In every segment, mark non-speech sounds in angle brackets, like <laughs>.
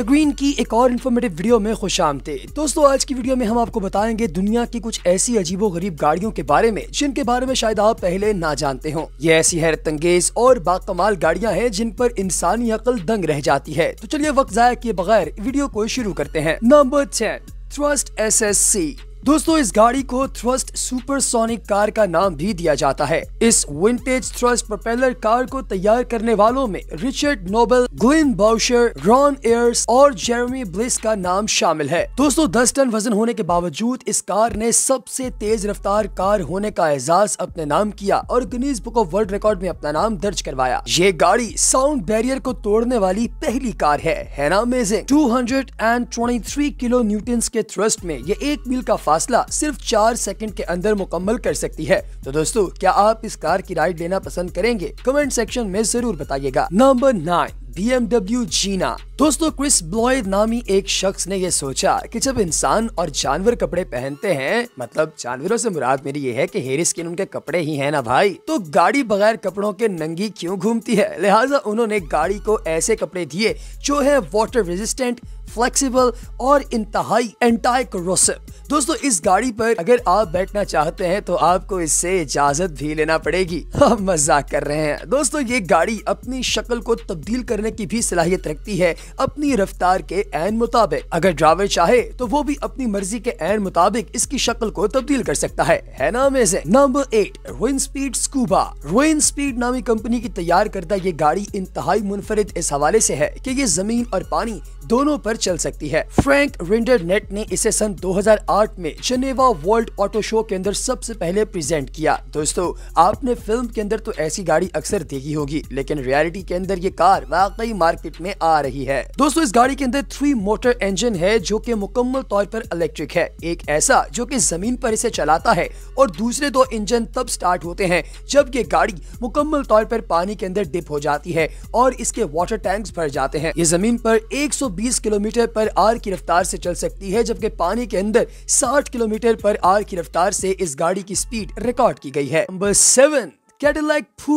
The green की एक और इन्फॉर्मेटिव वीडियो में खुश आमते दोस्तों, आज की वीडियो में हम आपको बताएँगे दुनिया की कुछ ऐसी अजीबो गरीब गाड़ियों के बारे में, जिनके बारे में शायद आप पहले ना जानते हो। ये ऐसी हैरत अंगेज और बाकमाल गाड़ियाँ हैं, जिन पर इंसानी अकल दंग रह जाती है। तो चलिए वक्त जाया किए बगैर वीडियो को शुरू करते हैं। Number ten thrust S S C दोस्तों, इस गाड़ी को थ्रस्ट सुपरसोनिक कार का नाम भी दिया जाता है। इस विंटेज थ्रस्ट प्रोपेलर कार को तैयार करने वालों में Richard Noble Glynn Bowsher Ron Ayers और जेरमी ब्लिस का नाम शामिल है। दोस्तों 10 टन वज़न होने के बावजूद इस कार ने सबसे तेज रफ्तार कार होने का एजाज अपने नाम किया और Guinness book of world record में अपना नाम दर्ज करवाया। ये गाड़ी साउंड बैरियर को तोड़ने वाली पहली कार है। है ना अमेजिंग 223 किलो न्यूटन के थ्रस्ट में ये एक मील का फासला सिर्फ़ चार सेकंड के अंदर मुकम्मल कर सकती है। तो दोस्तों, क्या आप इस कार की राइड लेना पसंद करेंगे? कमेंट सेक्शन में ज़रूर बताइएगा। Number nine B BMW Gina. दोस्तों, क्रिस ब्लॉयड नामी एक शख्स ने यह सोचा कि जब इंसान और जानवर कपड़े पहनते हैं मतलब जानवरों से मुराद मेरी ये है कि हेयर स्किन उनके कपड़े ही है ना भाई तो गाड़ी बगैर कपड़ों के नंगी क्यों घूमती है? लिहाजा उन्होंने गाड़ी को ऐसे कपड़े दिए जो है वाटर रेजिस्टेंट फ्लेक्सिबल और इंतहाई एंटाई दोस्तों, इस गाड़ी पर अगर आप बैठना चाहते हैं तो आपको इससे इजाज़त भी लेना पड़ेगी। हम मज़ाक कर रहे हैं। दोस्तों, ये गाड़ी अपनी शक्ल को तब्दील करने की भी सलाहियत रखती है, अपनी रफ्तार के एन मुताबिक। अगर ड्राइवर चाहे तो वो भी अपनी मर्ज़ी के एन मुताबिक इसकी शक्ल को तब्दील कर सकता है। है ना amazing number eight, Rinspeed sQuba. Rinspeed नामी कंपनी की तैयार करता ये गाड़ी इंतहाई मुनफरिद इस हवाले से है कि ये ज़मीन और पानी दोनों पर चल सकती है। फ्रैंक रिंडर नेट ने इसे सन 2008 में जनेवा वर्ल्ड ऑटो शो के अंदर सबसे पहले प्रेजेंट किया। दोस्तों, आपने फ़िल्म के अंदर तो ऐसी गाड़ी अक्सर देखी होगी, लेकिन रियलिटी के अंदर ये कार वाकई मार्केट में आ रही है। दोस्तों, इस गाड़ी के अंदर थ्री मोटर इंजन है, जो की मुकम्मल तौर पर इलेक्ट्रिक है। एक ऐसा, जो की ज़मीन पर इसे चलाता है और दूसरे दो इंजन तब स्टार्ट होते हैं, जब ये गाड़ी मुकम्मल तौर पर पानी के अंदर डिप हो जाती है और इसके वाटर टैंक्स भर जाते हैं। ये ज़मीन पर 120 किलोमीटर पर आर की रफ्तार से चल सकती है, जबकि पानी के अंदर 60 किलोमीटर पर आर की रफ्तार से इस गाड़ी की स्पीड रिकॉर्ड की गई है। नंबर सेवन कैडिलैक फू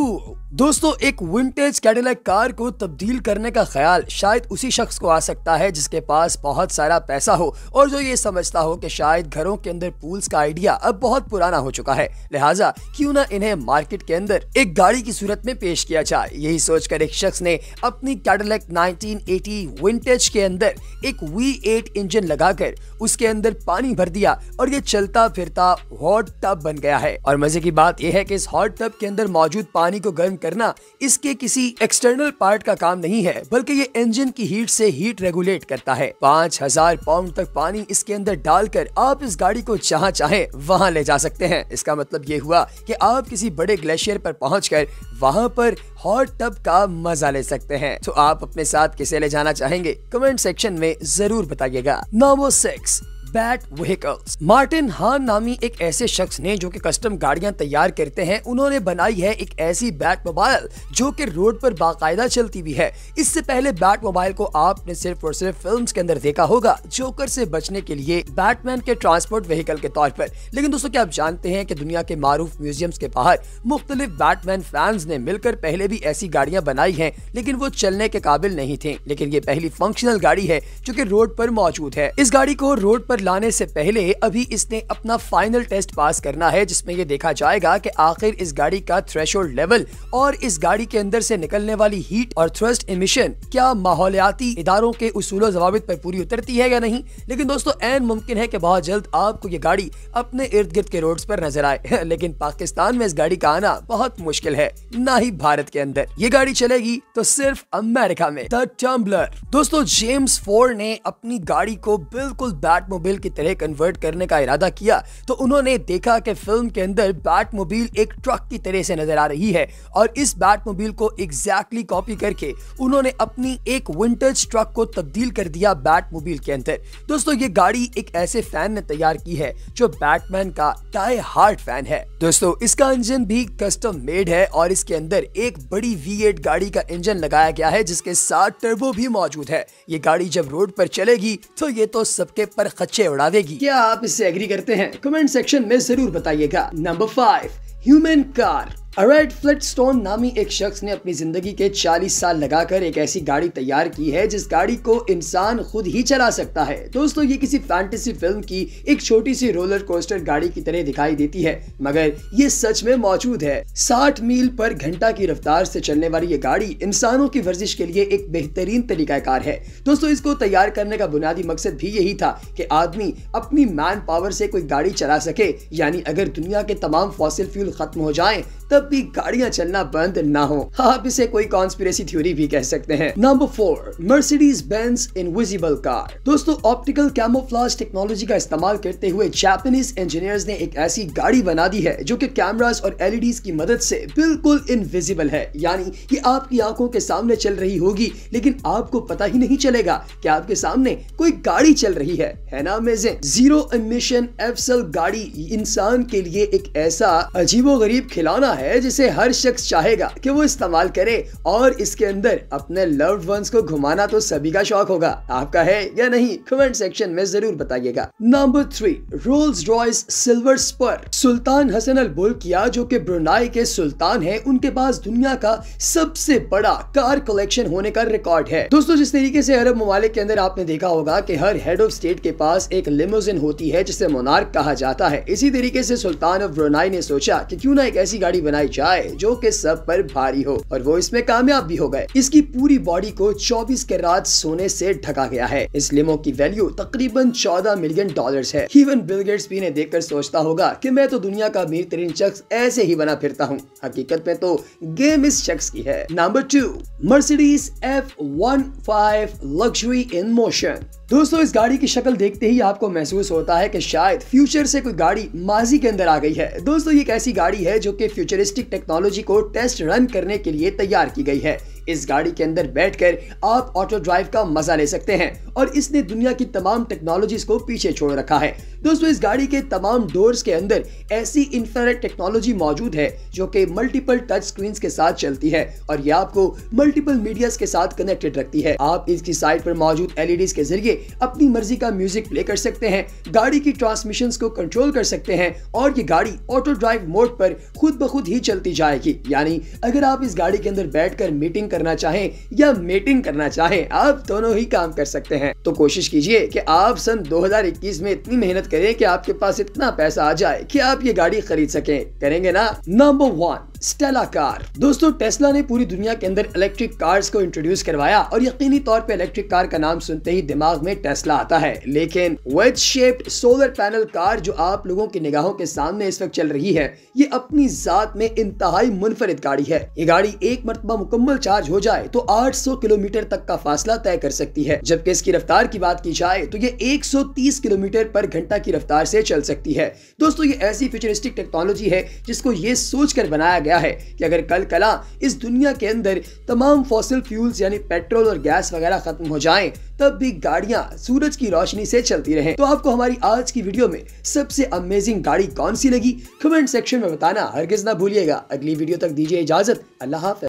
दोस्तों, एक विंटेज कैडिलैक कार को तब्दील करने का ख्याल शायद उसी शख्स को आ सकता है जिसके पास बहुत सारा पैसा हो और जो ये समझता हो कि शायद घरों के अंदर पूल्स का आइडिया अब बहुत पुराना हो चुका है। लिहाजा, क्यों ना इन्हें मार्केट के अंदर एक गाड़ी की सूरत में पेश किया जाए। यही सोचकर एक शख्स ने अपनी कैडिलैक 1980 विंटेज के अंदर एक V8 इंजन लगाकर उसके अंदर पानी भर दिया और ये चलता फिरता हॉट टब बन गया है। और मज़े की बात यह है कि इस हॉट टब के अंदर मौजूद पानी को गर्म करना इसके किसी एक्सटर्नल पार्ट का काम नहीं है, बल्कि ये इंजन की हीट से हीट रेगुलेट करता है। पाँच हज़ार पाउंड तक पानी इसके अंदर डालकर आप इस गाड़ी को जहाँ चाहे, वहाँ ले जा सकते हैं। इसका मतलब ये हुआ कि आप किसी बड़े ग्लेशियर पर पहुँच कर वहाँ पर हॉट टब का मज़ा ले सकते हैं। तो आप अपने साथ किसे ले जाना चाहेंगे? कमेंट सेक्शन में ज़रूर बताइएगा। Number six bat vehicles Martin Hahn नामी एक ऐसे शख्स ने जो कि कस्टम गाड़ियाँ तैयार करते हैं, उन्होंने बनाई है एक ऐसी बैट मोबाइल जो कि रोड पर बाकायदा चलती भी है। इससे पहले बैट मोबाइल को आपने सिर्फ़ और सिर्फ़ फिल्म्स के अंदर देखा होगा जोकर से बचने के लिए बैटमैन के ट्रांसपोर्ट व्हीकल के तौर पर। लेकिन दोस्तों, क्या आप जानते हैं कि दुनिया के मारूफ म्यूजियम्स के बाहर मुख्तलिफ़ बैटमैन फैंस ने मिलकर पहले भी ऐसी गाड़ियाँ बनाई हैं, लेकिन वो चलने के काबिल नहीं थे। लेकिन ये पहली फंक्शनल गाड़ी है जो कि रोड पर मौजूद है। इस गाड़ी को रोड पर लाने से पहले अभी इसने अपना फाइनल टेस्ट पास करना है, जिसमें ये देखा जाएगा कि आखिर इस गाड़ी का थ्रेशोल्ड लेवल और इस गाड़ी के अंदर से निकलने वाली हीट और थ्रस्ट इमिशन क्या माहौलियाती इदारों के उसूल जवाब पर पूरी उतरती है या नहीं? लेकिन दोस्तों एन मुमकिन है की बहुत जल्द आपको ये गाड़ी अपने इर्द गिर्द के रोड पर नज़र आए। <laughs> लेकिन पाकिस्तान में इस गाड़ी का आना बहुत मुश्किल है, न ही भारत के अंदर। ये गाड़ी चलेगी तो सिर्फ़ अमेरिका में। द टम्बलर दोस्तों जेम्स फोर ने अपनी गाड़ी को बिल्कुल बैटमोबिल की तरह कन्वर्ट करने का इरादा किया तो उन्होंने देखा कि फ़िल्म के अंदर बैटमोबिल एक ट्रक की तरह से नज़र आ रही है और इस बैटमोबिल को एग्जैक्टली कॉपी करके उन्होंने अपनी एक विंटेज ट्रक को तब्दील कर दिया बैटमोबिल के अंदर। दोस्तों, ये गाड़ी एक ऐसे फ़ैन ने तैयार की है जो बैटमैन का टाई हार्ट फ़ैन है। दोस्तों, इसका इंजन भी कस्टम मेड है और इसके अंदर एक बड़ी V8 गाड़ी का इंजन लगाया गया है जिसके साथ टर्बो भी मौजूद है। ये गाड़ी जब रोड पर चलेगी तो ये तो सबके पर खच्चे उड़ा देगी। क्या आप इससे एग्री करते हैं? कमेंट सेक्शन में ज़रूर बताइएगा। नंबर फाइव ह्यूमन कार अराइट फ्लिटस्टोन नामी एक शख्स ने अपनी ज़िंदगी के 40 साल लगाकर एक ऐसी गाड़ी तैयार की है, जिस गाड़ी को इंसान खुद ही चला सकता है। दोस्तों, ये किसी फैंटेसी फ़िल्म की एक छोटी सी रोलर कोस्टर गाड़ी की तरह दिखाई देती है, मगर ये सच में मौजूद है। 60 मील पर घंटा की रफ्तार से चलने वाली ये गाड़ी इंसानों की वर्जिश के लिए एक बेहतरीन तरीकाकार है। दोस्तों, इसको तैयार करने का बुनियादी मकसद भी यही था कि आदमी अपनी मैन पावर से कोई गाड़ी चला सके, यानी अगर दुनिया के तमाम फॉसिल फ्यूल खत्म हो जाएँ तब भी गाड़ियाँ चलना बंद ना हो। आप इसे कोई कॉन्स्पिरेसी थ्योरी भी कह सकते हैं। Number four Mercedes Benz invisible car दोस्तों ऑप्टिकल कैमोफ्लाज टेक्नोलॉजी का इस्तेमाल करते हुए जापानीज इंजीनियर्स ने एक ऐसी गाड़ी बना दी है, जो कि कैमरास और एलईडी की मदद से बिल्कुल इनविजिबल है। यानी कि आपकी आँखों के सामने चल रही होगी, लेकिन आपको पता ही नहीं चलेगा कि आपके सामने कोई गाड़ी चल रही है। है ना अमेजिंग ज़ीरो एमिशन एफसल गाड़ी, इंसान के लिए एक ऐसा अजीबो गरीब खिलौना है जिसे हर शख्स चाहेगा कि वो इस्तेमाल करे और इसके अंदर अपने लव्ड वंस को घुमाना तो सभी का शौक होगा। आपका है या नहीं कमेंट सेक्शन में ज़रूर बताइएगा। Number three Rolls Royce silver spur Sultan Hassanal Bolkiah, जो कि ब्रुनाई के सुल्तान है, उनके पास दुनिया का सबसे बड़ा कार कलेक्शन होने का रिकॉर्ड है। दोस्तों, जिस तरीके से अरब ममालिक के अंदर आपने देखा होगा कि हर हेड ऑफ़ स्टेट के पास एक लिमोजिन होती है, जिसे मोनार्क कहा जाता है। इसी तरीके से सुल्तान ऑफ़ ब्रुनाई ने सोचा कि क्यों ना एक ऐसी गाड़ी बनाई जाए, जो कि सब पर भारी हो, और वो इसमें कामयाब भी हो गए। इसकी पूरी बॉडी को 24 के रात सोने से ढका गया है। इस लिमो की वैल्यू तकरीबन 14 मिलियन डॉलर्स है। इवन बिल गेट्स भी ने देखकर सोचता होगा कि मैं तो दुनिया का अमीर तरीन शख्स ऐसे ही बना फिरता हूँ। हकीकत में तो गेम इस शख्स की है। Number two Mercedes F one luxury in motion दोस्तों, इस गाड़ी की शक्ल देखते ही आपको महसूस होता है कि शायद फ्यूचर से कोई गाड़ी माजी के अंदर आ गई है। दोस्तों, ये एक ऐसी गाड़ी है जो कि फ्यूचरिस्टिक टेक्नोलॉजी को टेस्ट रन करने के लिए तैयार की गई है। इस गाड़ी के अंदर बैठकर आप ऑटो ड्राइव का मज़ा ले सकते हैं और इसने दुनिया की तमाम टेक्नोलॉजीज़ को पीछे छोड़ रखा है। दोस्तों, इस गाड़ी के तमाम डोर्स के अंदर ऐसी इंफ्रारेड टेक्नोलॉजी मौजूद है जो कि मल्टीपल टच स्क्रीन के साथ चलती है और ये आपको मल्टीपल मीडिया के साथ कनेक्टेड रखती है। आप इसकी साइड पर मौजूद एलईडी के ज़रिए अपनी मर्ज़ी का म्यूज़िक प्ले कर सकते हैं, गाड़ी की ट्रांसमिशन को कंट्रोल कर सकते हैं और ये गाड़ी ऑटो ड्राइव मोड पर खुद ब खुद ही चलती जाएगी। यानी अगर आप इस गाड़ी के अंदर बैठकर मीटिंग करना चाहे या मीटिंग करना चाहे, आप दोनों ही काम कर सकते हैं। तो कोशिश कीजिए कि आप सन 2021 में इतनी मेहनत करें कि आपके पास इतना पैसा आ जाए कि आप ये गाड़ी खरीद सकें। करेंगे ना? नंबर वन स्टेला कार दोस्तों, टेस्ला ने पूरी दुनिया के अंदर इलेक्ट्रिक कार्स को इंट्रोड्यूस करवाया और यकीनी तौर पे इलेक्ट्रिक कार का नाम सुनते ही दिमाग में टेस्ला आता है। लेकिन wedge shaped solar panel car जो आप लोगों की निगाहों के सामने इस वक्त चल रही है, ये अपनी जात में इंतहाई मुनफरद गाड़ी है। ये गाड़ी एक मरतबा मुकम्मल चार्ज हो जाए तो 800 किलोमीटर तक का फासला तय कर सकती है। जबकि इसकी रफ्तार की बात की जाए तो ये 130 किलोमीटर पर घंटा की रफ्तार से चल सकती है। दोस्तों, ये ऐसी फ्यूचरिस्टिक टेक्नोलॉजी है जिसको ये सोच कर बनाया गया है कि अगर कल कला इस दुनिया के अंदर तमाम फॉसिल फ्यूल्स यानी पेट्रोल और गैस वगैरह खत्म हो जाए, तब भी गाड़ियाँ सूरज की रोशनी से चलती रहे। तो आपको हमारी आज की वीडियो में सबसे अमेजिंग गाड़ी कौन सी लगी? कमेंट सेक्शन में बताना, हरगिज ना भूलिएगा। अगली वीडियो तक दीजिए इजाज़त। अल्लाह हाफिज।